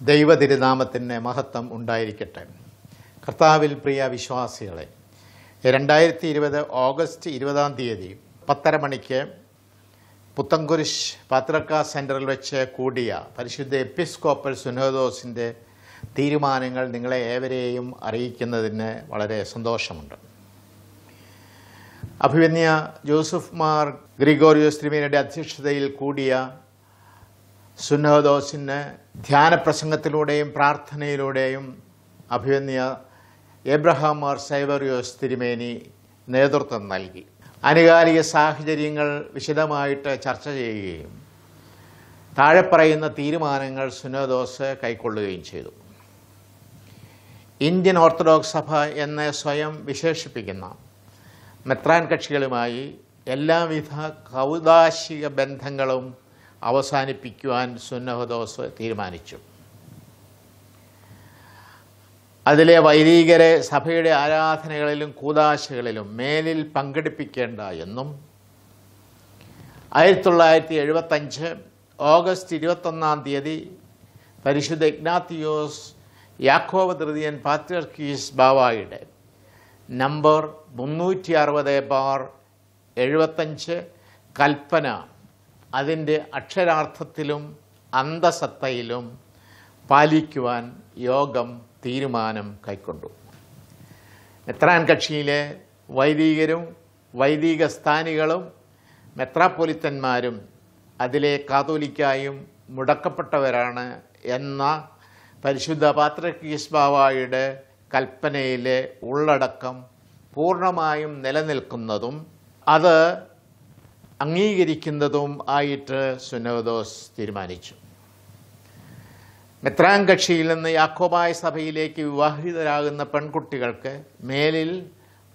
ദൈവ തിരുനാമത്തിന് മഹത്വം ഉണ്ടായിരിക്കട്ടെ. കർത്താവിൽ പ്രിയ വിശ്വാസികളെ രണ്ടായിരത്തി ഇരുപത് ഓഗസ്റ്റ് ഇരുപതാം തീയതി പത്തര മണിക്ക് പുത്തൻകുരിശ് പാത്രക്ക സെന്ററിൽ വെച്ച് കൂടിയ പരിശുദ്ധ എപ്പിസ്കോപ്പൽ സുനോദോസിന്റെ തീരുമാനങ്ങൾ നിങ്ങളെ ഏവരെയും അറിയിക്കുന്നതിന് വളരെ സന്തോഷമുണ്ട്. അഭിവന്യ ജോസഫ് മാർ ഗ്രിഗോറിയോസ് തിരുമേനിയുടെ അധ്യക്ഷതയിൽ കൂടിയ സുന്നോദോസിന് ധ്യാനപ്രസംഗത്തിലൂടെയും പ്രാർത്ഥനയിലൂടെയും അഭിവന്യ എബ്രഹാം ആർ സൈബറിയോസ് തിരുമേനി നേതൃത്വം നൽകി. ആനുകാലിക സാഹചര്യങ്ങൾ വിശദമായിട്ട് ചർച്ച ചെയ്യുകയും താഴെ പറയുന്ന തീരുമാനങ്ങൾ സുനോദോസ് കൈക്കൊള്ളുകയും ചെയ്തു. ഇന്ത്യൻ ഓർത്തഡോക്സ് സഭ എന്നെ സ്വയം വിശേഷിപ്പിക്കുന്ന മെത്രാൻ കക്ഷികളുമായി എല്ലാവിധ കൗതാശിക ബന്ധങ്ങളും അവസാനിപ്പിക്കുവാൻ സുന്നഹദോസ് തീരുമാനിച്ചു. അതിലെ വൈദികരെ സഭയുടെ ആരാധനകളിലും കൂതാശകളിലും മേലിൽ പങ്കെടുപ്പിക്കേണ്ട എന്നും ആയിരത്തി തൊള്ളായിരത്തി എഴുപത്തഞ്ച് ഓഗസ്റ്റ് ഇരുപത്തൊന്നാം തീയതി പരിശുദ്ധ ഇഗ്നാത്തിയോസ് യാക്കോബ് തൃതീയൻ പാത്രിയർക്കീസ് ബാവായുടെ നമ്പർ മുന്നൂറ്റി അറുപത് ബാർ എഴുപത്തഞ്ച് കൽപ്പന അതിന്റെ അക്ഷരാർത്ഥത്തിലും അന്തസത്തയിലും പാലിക്കുവാൻ യോഗം തീരുമാനം കൈക്കൊണ്ടു. മെത്രാൻ കക്ഷിയിലെ വൈദികരും വൈദിക സ്ഥാനികളും മെത്രാപ്പൊലിത്തന്മാരും അതിലെ കാതോലിക്കായും മുടക്കപ്പെട്ടവരാണ് എന്ന പരിശുദ്ധ പാത്രകീസ്ബാവായുടെ കൽപ്പനയിലെ ഉള്ളടക്കം പൂർണമായും നിലനിൽക്കുന്നതും അത് അംഗീകരിക്കുന്നതും ആയിട്ട് സുനോദോസ് തീരുമാനിച്ചു. മെത്രാൻ കക്ഷിയിൽ നിന്ന് യാക്കോബായ സഭയിലേക്ക് വിവാഹിതരാകുന്ന പെൺകുട്ടികൾക്ക് മേലിൽ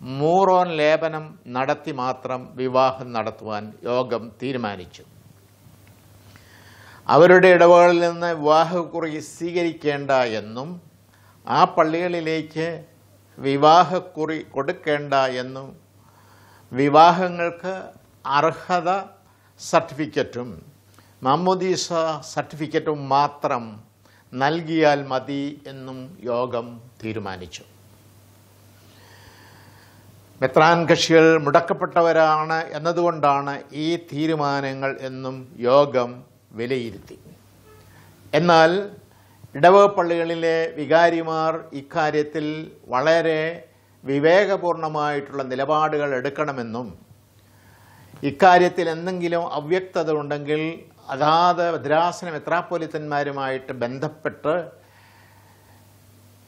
മൂറോൻ ലേപനം നടത്തി മാത്രം വിവാഹം നടത്തുവാൻ യോഗം തീരുമാനിച്ചു. അവരുടെ ഇടവുകളിൽ നിന്ന് വിവാഹക്കുറി സ്വീകരിക്കേണ്ട എന്നും ആ പള്ളികളിലേക്ക് വിവാഹക്കുറി കൊടുക്കേണ്ട എന്നും വിവാഹങ്ങൾക്ക് അർഹത സർട്ടിഫിക്കറ്റും മമ്മൂദീസ സർട്ടിഫിക്കറ്റും മാത്രം നൽകിയാൽ മതി എന്നും യോഗം തീരുമാനിച്ചു. മെത്രാൻ കക്ഷികൾ മുടക്കപ്പെട്ടവരാണ് എന്നതുകൊണ്ടാണ് ഈ തീരുമാനങ്ങൾ എന്നും യോഗം വിലയിരുത്തി. എന്നാൽ ഇടവക പള്ളികളിലെ വികാരിമാർ ഇക്കാര്യത്തിൽ വളരെ വിവേകപൂർണമായിട്ടുള്ള നിലപാടുകൾ എടുക്കണമെന്നും ഇക്കാര്യത്തിൽ എന്തെങ്കിലും അവ്യക്തത ഉണ്ടെങ്കിൽ അതാത് ഭദ്രാസന മെത്രാപ്പൊലിത്തന്മാരുമായിട്ട് ബന്ധപ്പെട്ട്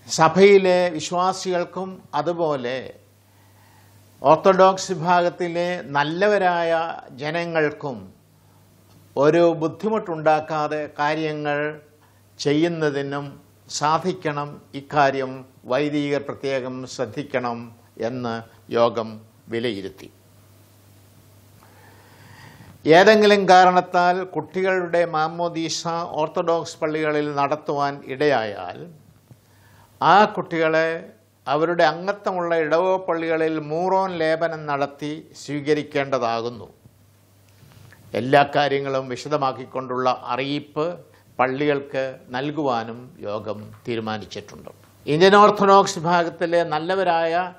സഭയിലെ വിശ്വാസികൾക്കും അതുപോലെ ഓർത്തഡോക്സ് വിഭാഗത്തിലെ നല്ലവരായ ജനങ്ങൾക്കും ഒരു ബുദ്ധിമുട്ടുണ്ടാക്കാതെ കാര്യങ്ങൾ ചെയ്യുന്നതിനും സാധിക്കണം. ഇക്കാര്യം വൈദികർ പ്രത്യേകം ശ്രദ്ധിക്കണം എന്ന് യോഗം വിലയിരുത്തി. ഏതെങ്കിലും കാരണത്താൽ കുട്ടികളുടെ മാമോദീസ ഓർത്തഡോക്സ് പള്ളികളിൽ നടത്തുവാൻ ഇടയായാൽ ആ കുട്ടികളെ അവരുടെ അംഗത്വമുള്ള ഇടവോ പള്ളികളിൽ മൂറോൻ ലേപനം നടത്തി സ്വീകരിക്കേണ്ടതാകുന്നു. എല്ലാ കാര്യങ്ങളും വിശദമാക്കിക്കൊണ്ടുള്ള അറിയിപ്പ് പള്ളികൾക്ക് നൽകുവാനും യോഗം തീരുമാനിച്ചിട്ടുണ്ട്. ഇന്ത്യൻ ഓർത്തഡോക്സ് വിഭാഗത്തിലെ നല്ലവരായ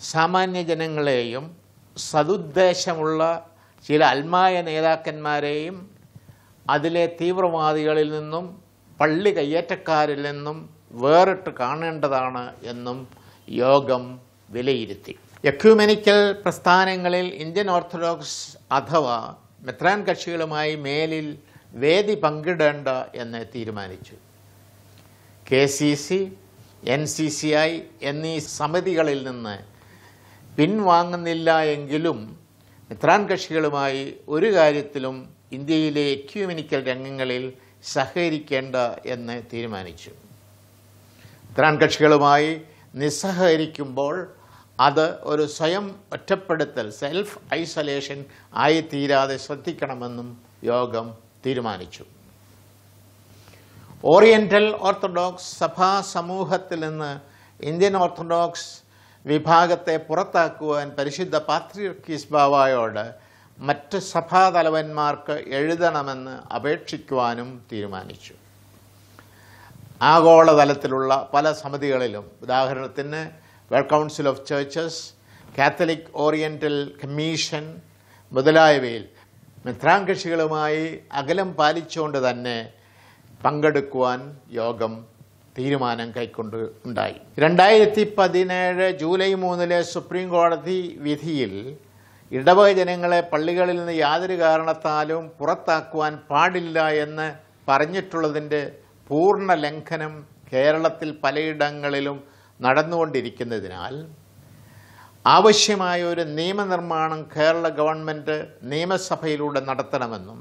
സാമാന്യ ജനങ്ങളെയും സതുദ്ദേശമുള്ള ചില അൽമായ നേതാക്കന്മാരെയും അതിലെ തീവ്രവാദികളിൽ നിന്നും പള്ളി കയ്യേറ്റക്കാരിൽ നിന്നും വേറിട്ട് കാണേണ്ടതാണ് എന്നും യോഗം വിലയിരുത്തി. എക്യൂമെനിക്കൽ പ്രസ്ഥാനങ്ങളിൽ ഇന്ത്യൻ ഓർത്തഡോക്സ് അഥവാ മെത്രാൻ കക്ഷികളുമായി മേലിൽ വേദി പങ്കിടേണ്ട എന്ന് തീരുമാനിച്ചു. K C C N C C I എന്നീ സമിതികളിൽ നിന്ന് പിൻവാങ്ങുന്നില്ല എങ്കിലും മെത്രാൻ കക്ഷികളുമായി ഒരു കാര്യത്തിലും ഇന്ത്യയിലെ എക്യുമിനിക്കൽ രംഗങ്ങളിൽ സഹകരിക്കേണ്ട എന്ന് തീരുമാനിച്ചു. മെത്രാൻ കക്ഷികളുമായി നിസ്സഹകരിക്കുമ്പോൾ അത് ഒരു സ്വയം ഒറ്റപ്പെടുത്തൽ സെൽഫ് ഐസൊലേഷൻ ആയിത്തീരാതെ ശ്രദ്ധിക്കണമെന്നും യോഗം തീരുമാനിച്ചു. ഓറിയന്റൽ ഓർത്തഡോക്സ് സഭാ സമൂഹത്തിൽ നിന്ന് ഇന്ത്യൻ ഓർത്തഡോക്സ് വിഭാഗത്തെ പുറത്താക്കുവാൻ പരിശുദ്ധ പാത്രിയർക്കീസ് ബാവായോട് മറ്റ് സഭാതലവന്മാർക്ക് എഴുതണമെന്ന് അപേക്ഷിക്കുവാനും തീരുമാനിച്ചു. ആഗോളതലത്തിലുള്ള പല സമിതികളിലും ഉദാഹരണത്തിന് World Council of Churches Catholic Oriental Commission മുതലായവയിൽ മിത്രാങ്കക്ഷികളുമായി അകലം പാലിച്ചുകൊണ്ട് തന്നെ പങ്കെടുക്കുവാൻ യോഗം തീരുമാനം കൈക്കൊണ്ട് ഉണ്ടായി. രണ്ടായിരത്തി പതിനേഴ് ജൂലൈ മൂന്നിലെ സുപ്രീം കോടതി വിധിയിൽ ഇടവക ജനങ്ങളെ പള്ളികളിൽ നിന്ന് യാതൊരു കാരണത്താലും പുറത്താക്കുവാൻ പാടില്ല എന്ന് പറഞ്ഞിട്ടുള്ളതിന്റെ പൂർണ ലംഘനം കേരളത്തിൽ പലയിടങ്ങളിലും നടന്നുകൊണ്ടിരിക്കുന്നതിനാൽ ആവശ്യമായ ഒരു നിയമനിർമ്മാണം കേരള ഗവൺമെന്റ് നിയമസഭയിലൂടെ നടത്തണമെന്നും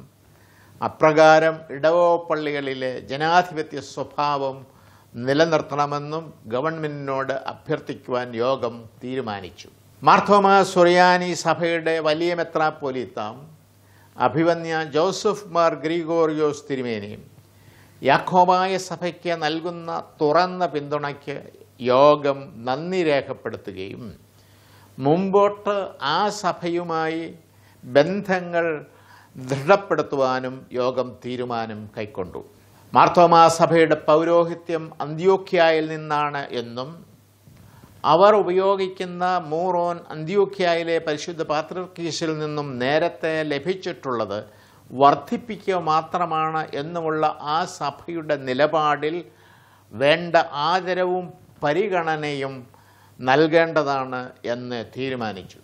അപ്രകാരം ഇടവോ പള്ളികളിലെ ജനാധിപത്യ സ്വഭാവം നിലനിർത്തണമെന്നും ഗവൺമെന്റിനോട് അഭ്യർത്ഥിക്കുവാൻ യോഗം തീരുമാനിച്ചു. മാർത്തോമ സുറിയാനി സഭയുടെ വലിയ മെത്രാപ്പൊലീത്താം അഭിവന്യ ജോസഫ് മാർ ഗ്രിഗോറിയോസ് തിരുമേനിയും യാക്കോബായ സഭയ്ക്ക് നൽകുന്ന തുറന്ന പിന്തുണയ്ക്ക് യോഗം നന്ദി രേഖപ്പെടുത്തുകയും മുമ്പോട്ട് ആ സഭയുമായി ബന്ധങ്ങൾ ദൃഢപ്പെടുത്തുവാനും യോഗം തീരുമാനം കൈക്കൊണ്ടു. മാർത്തോമാ സഭയുടെ പൗരോഹിത്യം അന്ത്യോഖ്യായിൽ നിന്നാണ് എന്നും അവർ ഉപയോഗിക്കുന്ന മൂറോൻ അന്ത്യോഖ്യായിലെ പരിശുദ്ധ പാത്രക്കീശിൽ നിന്നും നേരത്തെ ലഭിച്ചിട്ടുള്ളത് വർദ്ധിപ്പിക്കുക മാത്രമാണ് എന്നുമുള്ള ആ സഭയുടെ നിലപാടിൽ വേണ്ട ആദരവും പരിഗണനയും നൽകേണ്ടതാണ് എന്ന് തീരുമാനിച്ചു.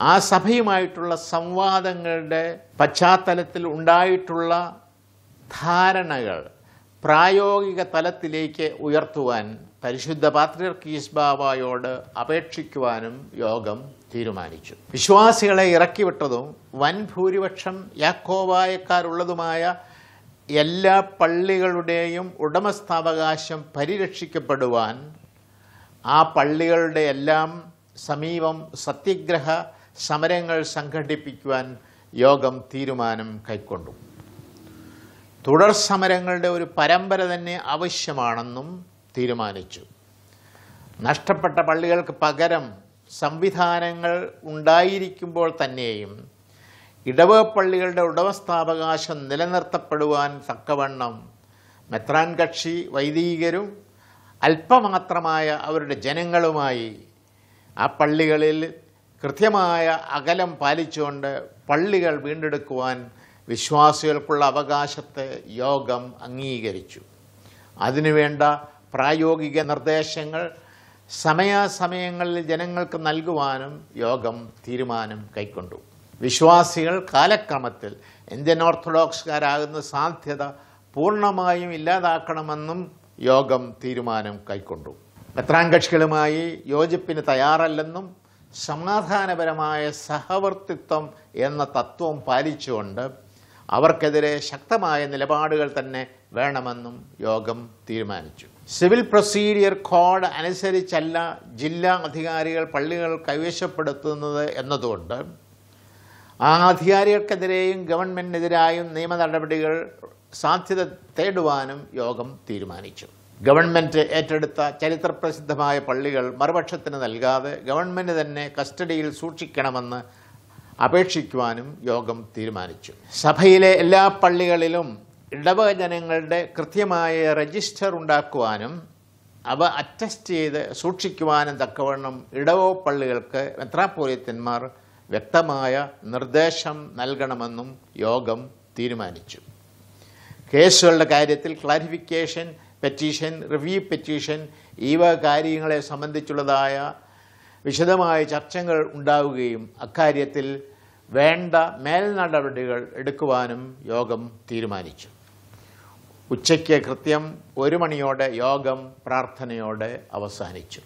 ആ സഭയുമായിട്ടുള്ള സംവാദങ്ങളുടെ പശ്ചാത്തലത്തിൽ ഉണ്ടായിട്ടുള്ള ധാരണകൾ പ്രായോഗിക തലത്തിലേക്ക് ഉയർത്തുവാൻ പരിശുദ്ധ പാത്രിയർക്കീസ് ബാബായോട് അപേക്ഷിക്കുവാനും യോഗം തീരുമാനിച്ചു. വിശ്വാസികളെ ഇറക്കിവിട്ടതും വൻ ഭൂരിപക്ഷം യാക്കോവായക്കാരുള്ളതുമായ എല്ലാ പള്ളികളുടെയും ഉടമസ്ഥാവകാശം പരിരക്ഷിക്കപ്പെടുവാൻ ആ പള്ളികളുടെ എല്ലാം സമീപം സത്യഗ്രഹ സമരങ്ങൾ സംഘടിപ്പിക്കുവാൻ യോഗം തീരുമാനം കൈക്കൊണ്ടു. തുടർ സമരങ്ങളുടെ ഒരു പരമ്പര തന്നെ ആവശ്യമാണെന്നും തീരുമാനിച്ചു. നഷ്ടപ്പെട്ട പള്ളികൾക്ക് പകരം സംവിധാനങ്ങൾ ഉണ്ടായിരിക്കുമ്പോൾ തന്നെയും ഇടവ പള്ളികളുടെ ഉടമസ്ഥാവകാശം നിലനിർത്തപ്പെടുവാൻ തക്കവണ്ണം മെത്രാൻ കക്ഷി വൈദികരും അല്പമാത്രമായ അവരുടെ ജനങ്ങളുമായി ആ പള്ളികളിൽ കൃത്യമായ അകലം പാലിച്ചുകൊണ്ട് പള്ളികൾ വീണ്ടെടുക്കുവാൻ വിശ്വാസികൾക്കുള്ള അവകാശത്തെ യോഗം അംഗീകരിച്ചു. അതിനുവേണ്ട പ്രായോഗിക നിർദ്ദേശങ്ങൾ സമയാസമയങ്ങളിൽ ജനങ്ങൾക്ക് നൽകുവാനും യോഗം തീരുമാനം കൈക്കൊണ്ടു. വിശ്വാസികൾ കാലക്രമത്തിൽ ഇന്ത്യൻ ഓർത്തഡോക്സുകാരാകുന്ന സാധ്യത പൂർണമായും ഇല്ലാതാക്കണമെന്നും യോഗം തീരുമാനം കൈക്കൊണ്ടു. മെത്രാങ്കക്ഷികളുമായി യോജിപ്പിന് തയ്യാറല്ലെന്നും സമാധാനപരമായ സഹവർത്തിത്വം എന്ന തത്വം പാലിച്ചുകൊണ്ട് അവർക്കെതിരെ ശക്തമായ നിലപാടുകൾ തന്നെ വേണമെന്നും യോഗം തീരുമാനിച്ചു. സിവിൽ പ്രൊസീഡിയർ കോഡ് അനുസരിച്ചല്ല ജില്ലാ അധികാരികൾ പള്ളികൾ കൈവശപ്പെടുത്തുന്നത് എന്നതുകൊണ്ട് ആ അധികാരികൾക്കെതിരെയും ഗവൺമെന്റിനെതിരായും നിയമ നടപടികൾ സാധ്യത തേടുവാനും യോഗം തീരുമാനിച്ചു. ഗവൺമെന്റ് ഏറ്റെടുത്ത ചരിത്രപ്രസിദ്ധമായ പള്ളികൾ മറുപക്ഷത്തിന് നൽകാതെ ഗവൺമെന്റ് തന്നെ കസ്റ്റഡിയിൽ സൂക്ഷിക്കണമെന്ന് അപേക്ഷിക്കുവാനും യോഗം തീരുമാനിച്ചു. സഭയിലെ എല്ലാ പള്ളികളിലും ഇടവക ജനങ്ങളുടെ കൃത്യമായ രജിസ്റ്റർ ഉണ്ടാക്കുവാനും അവ അറ്റസ്റ്റ് ചെയ്ത് സൂക്ഷിക്കുവാനും തക്കവണ്ണം ഇടവോ പള്ളികൾക്ക് മെത്രാപ്പോലിത്തന്മാർ വ്യക്തമായ നിർദ്ദേശം നൽകണമെന്നും യോഗം തീരുമാനിച്ചു. കേസുകളുടെ കാര്യത്തിൽ ക്ലാരിഫിക്കേഷൻ പെറ്റീഷൻ റിവ്യൂ പെറ്റീഷൻ ഈ കാര്യങ്ങളെ സംബന്ധിച്ചുള്ളതായ വിശദമായ ചർച്ചകൾ ഉണ്ടാവുകയും അക്കാര്യത്തിൽ വേണ്ട മേൽനടപടികൾ എടുക്കുവാനും യോഗം തീരുമാനിച്ചു. ഉച്ചയ്ക്ക് കൃത്യം ഒരു മണിയോടെ യോഗം പ്രാർത്ഥനയോടെ അവസാനിച്ചു.